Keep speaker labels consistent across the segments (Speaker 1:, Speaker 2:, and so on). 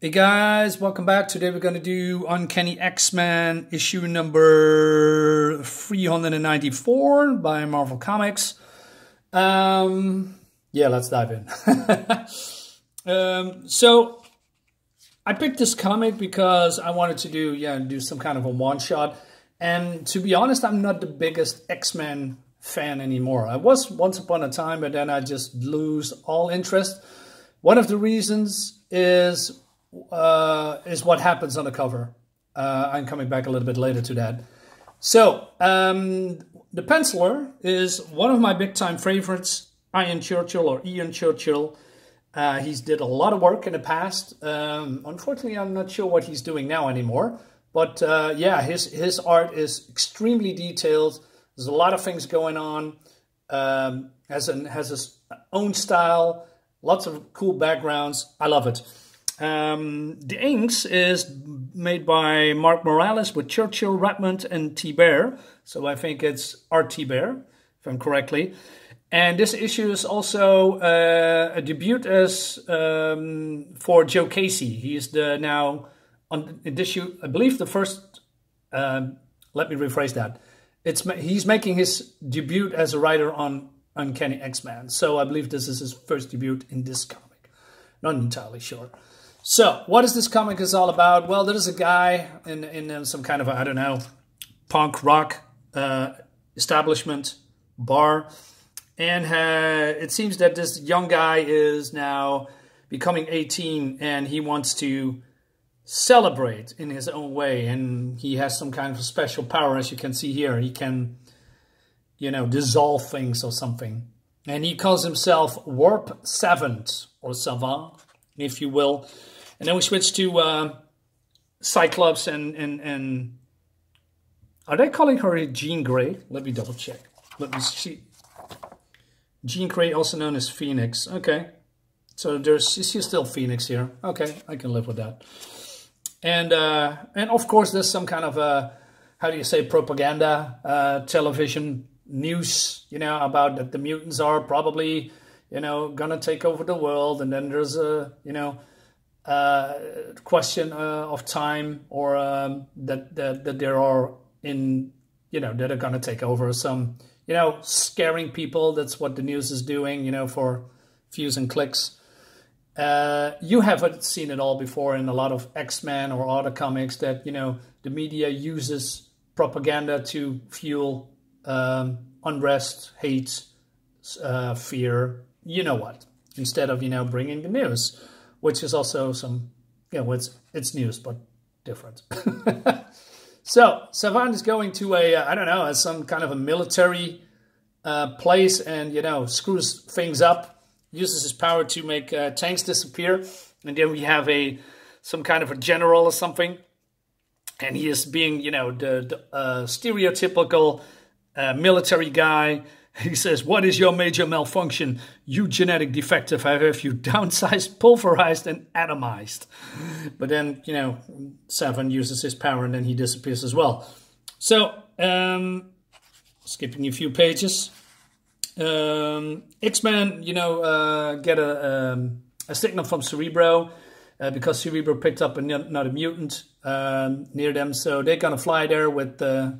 Speaker 1: Hey guys, welcome back. Today we're going to do Uncanny X-Men issue number 394 by Marvel Comics. Um, yeah, let's dive in. um, so I picked this comic because I wanted to do yeah do some kind of a one shot. And to be honest, I'm not the biggest X-Men fan anymore. I was once upon a time, but then I just lose all interest. One of the reasons is uh, is what happens on the cover. Uh, I'm coming back a little bit later to that. So, um, the penciler is one of my big time favorites, Ian Churchill or Ian Churchill. Uh, he's did a lot of work in the past. Um, unfortunately, I'm not sure what he's doing now anymore. But uh, yeah, his his art is extremely detailed. There's a lot of things going on. Um, has an has his own style. Lots of cool backgrounds. I love it. Um, the inks is made by Mark Morales with Churchill, Redmond, and Thibert. So I think it's Art Thibert, if I'm correctly. And this issue is also uh, a debut as um, for Joe Casey. He is the now on this issue, I believe the first. Um, let me rephrase that. It's he's making his debut as a writer on Uncanny X-Men. So I believe this is his first debut in this comic. Not entirely sure. So, what is this comic is all about? Well, there is a guy in, in some kind of, I don't know, punk rock uh, establishment, bar. And uh, it seems that this young guy is now becoming 18 and he wants to celebrate in his own way. And he has some kind of special power, as you can see here. He can, you know, dissolve things or something. And he calls himself Warp Savant, or Savant, if you will. And then we switch to uh, Cyclops and, and, and are they calling her Jean Grey? Let me double check. Let me see. Jean Grey, also known as Phoenix. Okay. So there's she's still Phoenix here. Okay, I can live with that. And uh, and of course there's some kind of a how do you say propaganda uh, television news, you know, about that the mutants are probably you know gonna take over the world, and then there's a you know uh, question uh, of time or um, that, that that there are in you know that are going to take over some you know scaring people. That's what the news is doing you know for views and clicks. Uh, you haven't seen it all before in a lot of x-men or other comics that you know the media uses propaganda to fuel um, unrest hate uh, fear. You know what? Instead of you know bringing the news which is also some, you know, it's, it's news, but different. so Savant is going to a, uh, I don't know, some kind of a military uh, place and, you know, screws things up, uses his power to make uh, tanks disappear. And then we have a, some kind of a general or something. And he is being, you know, the, the uh, stereotypical uh, military guy he says, What is your major malfunction? You genetic defective. I have you downsized, pulverized, and atomized. But then, you know, Seven uses his power and then he disappears as well. So, um, skipping a few pages. Um, X-Men, you know, uh, get a, um, a signal from Cerebro uh, because Cerebro picked up another mutant um, near them. So they're going to fly there with, uh,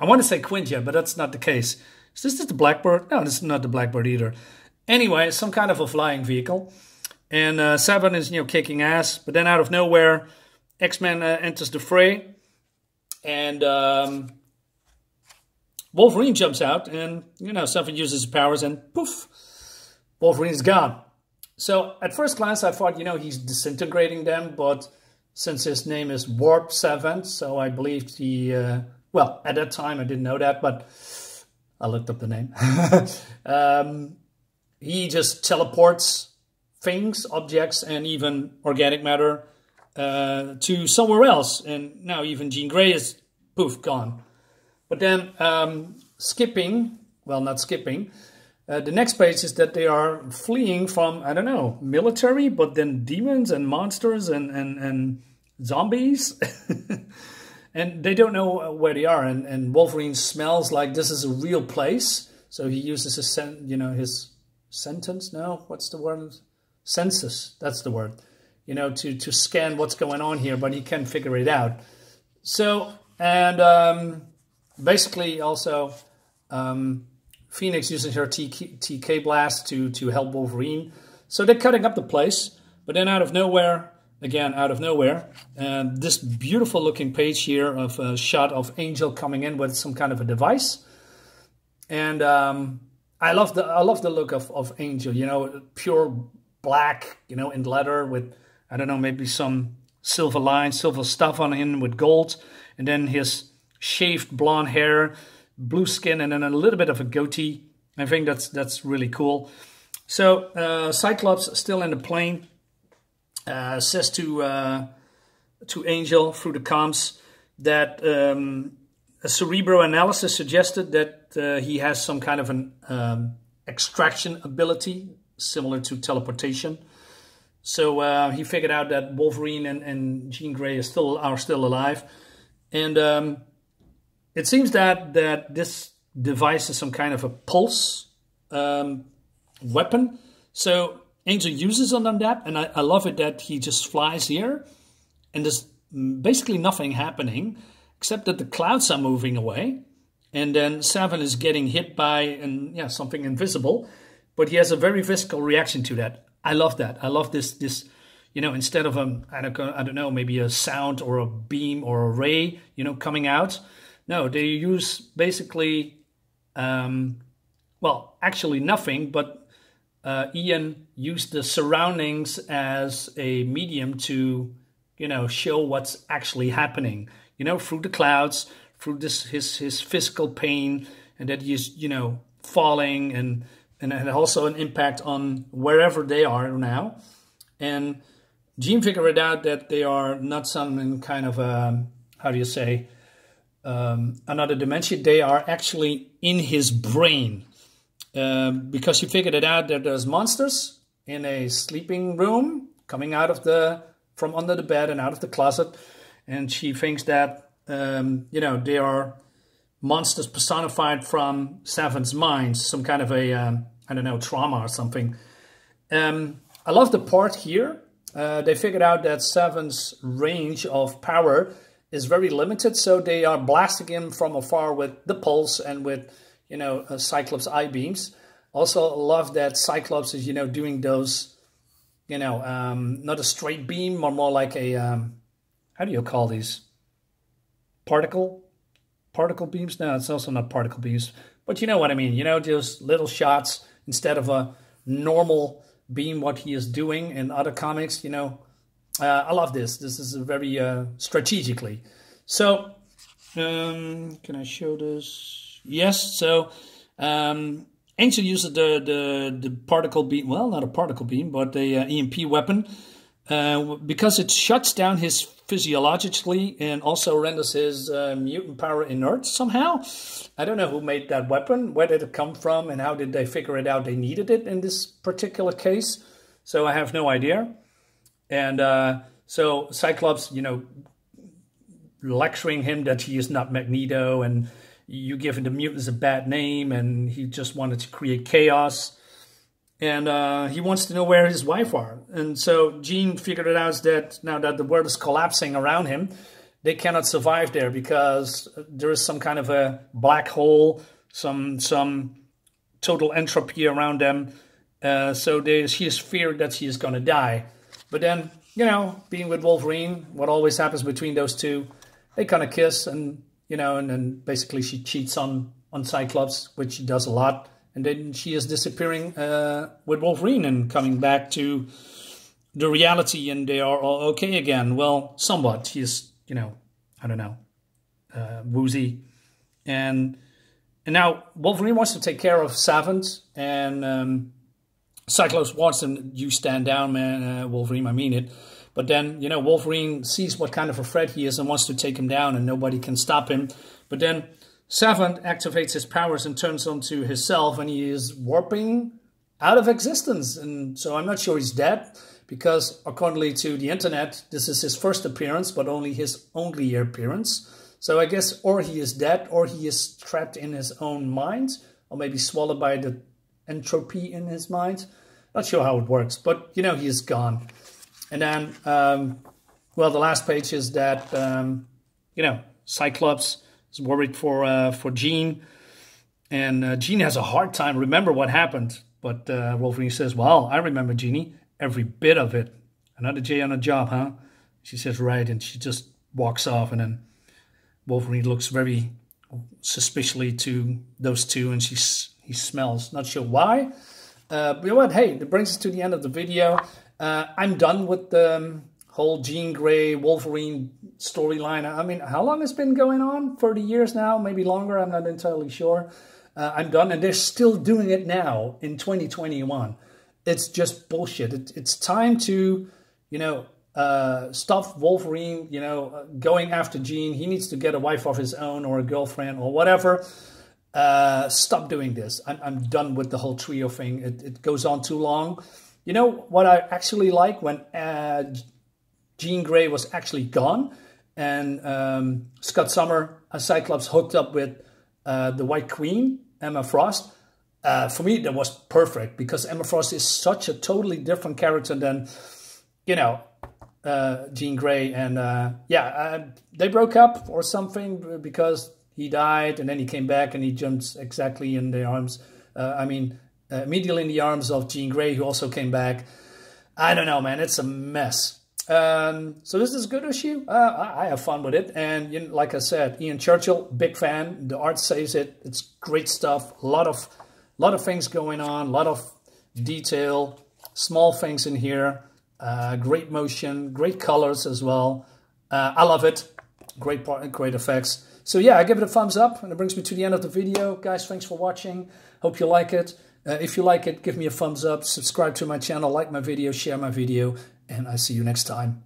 Speaker 1: I want to say Quinjet, but that's not the case. Is this the Blackbird? No, this is not the Blackbird either. Anyway, some kind of a flying vehicle. And uh, Seven is, you know, kicking ass. But then out of nowhere, X-Men uh, enters the fray. And um, Wolverine jumps out. And, you know, Seven uses his powers and poof, Wolverine's gone. So at first glance, I thought, you know, he's disintegrating them. But since his name is Warp Seven, so I believed he... Uh, well, at that time, I didn't know that, but I looked up the name. um, he just teleports things, objects, and even organic matter uh, to somewhere else. And now even Jean Grey is poof gone. But then um, skipping, well, not skipping. Uh, the next page is that they are fleeing from I don't know military, but then demons and monsters and and and zombies. and they don't know where they are. And, and Wolverine smells like this is a real place, so he uses his sen- you know his sentence. No, what's the word? Senses. That's the word. you know, to, to scan what's going on here, but he can figure it out. So, and um, basically also um, Phoenix using her TK, TK blast to, to help Wolverine. So they're cutting up the place, but then out of nowhere, again, out of nowhere, and this beautiful looking page here of a shot of Angel coming in with some kind of a device. And um, I love the I love the look of, of Angel, you know, pure black, you know, in leather with, I don't know, maybe some silver lines, silver stuff on him with gold. And then his shaved blonde hair, blue skin, and then a little bit of a goatee. I think that's that's really cool. So uh, Cyclops still in the plane uh, says to uh, to Angel through the comms that um, a cerebro analysis suggested that uh, he has some kind of an um, extraction ability similar to teleportation. So uh, he figured out that Wolverine and, and Jean Grey are still are still alive, and um, it seems that that this device is some kind of a pulse um, weapon. So Angel uses on that, and I, I love it that he just flies here, and there's basically nothing happening except that the clouds are moving away, and then Seven is getting hit by and yeah something invisible, but he has a very physical reaction to that. I love that. I love this this you know instead of a I don't I don't know maybe a sound or a beam or a ray you know coming out. No, they use basically um, well actually nothing, but uh, Ian used the surroundings as a medium to you know show what's actually happening. You know through the clouds, through this his his physical pain, and that he's you know falling and and, also an impact on wherever they are now. And Jean figured out that they are not some kind of a, how do you say, um, another dimension. They are actually in his brain. Um, because he figured it out that there's monsters in a sleeping room coming out of the, from under the bed and out of the closet. And she thinks that, um, you know, they are monsters personified from Seven's mind, some kind of a um, I don't know, trauma or something. Um, I love the part here. Uh, they figured out that Seven's range of power is very limited, so they are blasting him from afar with the pulse and with, you know, uh, Cyclops eye beams. Also love that Cyclops is, you know, doing those, you know, um, not a straight beam, or more like a, um, how do you call these? Particle particle beams? No, it's also not particle beams. But you know what I mean. You know, just little shots instead of a normal beam, what he is doing in other comics. You know, uh, I love this. This is very uh, strategically. So, um, can I show this? Yes. So, um, Angel uses the, the, the particle beam, well, not a particle beam, but the uh, EMP weapon, uh, because it shuts down his physiologically and also renders his uh, mutant power inert somehow. I don't know who made that weapon, where did it come from, and how did they figure it out they needed it in this particular case. So I have no idea. And uh, so Cyclops, you know, lecturing him that he is not Magneto and you giving the mutants a bad name and he just wanted to create chaos and uh, he wants to know where his wife are. And so Jean figured it out that now that the world is collapsing around him, they cannot survive there because there is some kind of a black hole, some some total entropy around them. Uh, so they, she is feared that she is going to die. But then, you know, being with Wolverine, what always happens between those two, they kind of kiss and, you know, and then basically she cheats on, on Cyclops, which she does a lot and then she is disappearing uh, with Wolverine and coming back to the reality, and they are all okay again. Well, somewhat. She's, you know, I don't know, uh, woozy, and and now Wolverine wants to take care of Savant, and um, Cyclops wants him. You stand down, man, uh, Wolverine. I mean it. But then, you know, Wolverine sees what kind of a threat he is and wants to take him down, and nobody can stop him. But then Savant activates his powers and turns onto himself, and he is warping out of existence. And so I'm not sure he's dead, because according to the internet, this is his first appearance, but only his only appearance. So I guess or he is dead, or he is trapped in his own mind, or maybe swallowed by the entropy in his mind. Not sure how it works, but you know, he is gone. And then, um, well, the last page is that, um, you know, Cyclops is worried for uh, for Jean, and uh, Jean has a hard time. Remember what happened, but uh, Wolverine says, "Well, I remember Jeanie, every bit of it. Another J on a job, huh?" She says, "Right," and she just walks off, and then Wolverine looks very suspiciously to those two, and she he smells. Not sure why. Uh, but you know what? Hey, that brings us to the end of the video. Uh, I'm done with the um, whole Jean Grey Wolverine storyline. I mean, how long has been going on? 30 years now, maybe longer. I'm not entirely sure. Uh, I'm done, and they're still doing it now in 2021. It's just bullshit. It, it's time to, you know, uh, stop Wolverine, you know, uh, going after Jean. He needs to get a wife of his own or a girlfriend or whatever. Uh, stop doing this. I'm, I'm done with the whole trio thing. It, it goes on too long. You know what I actually like when uh, Jean Grey was actually gone and um, Scott Summer, a Cyclops, hooked up with uh, the White Queen, Emma Frost. Uh, for me, that was perfect because Emma Frost is such a totally different character than, you know, uh, Jean Grey, and uh, yeah, uh, they broke up or something because he died, and then he came back and he jumps exactly in their arms. Uh, I mean, uh, immediately in the arms of Jean Grey, who also came back. I don't know, man. It's a mess. Um, so this is a good issue. Uh, I, have fun with it, and you know, like I said, Ian Churchill, big fan. The art says it. It's great stuff. A lot of, lot of things going on. A lot of detail, small things in here. Uh, great motion, great colors as well. Uh, I love it. Great part, great effects. So yeah, I give it a thumbs up, and it brings me to the end of the video. Guys, thanks for watching. Hope you like it. Uh, if you like it, give me a thumbs up, subscribe to my channel, like my video, share my video, and I see you next time.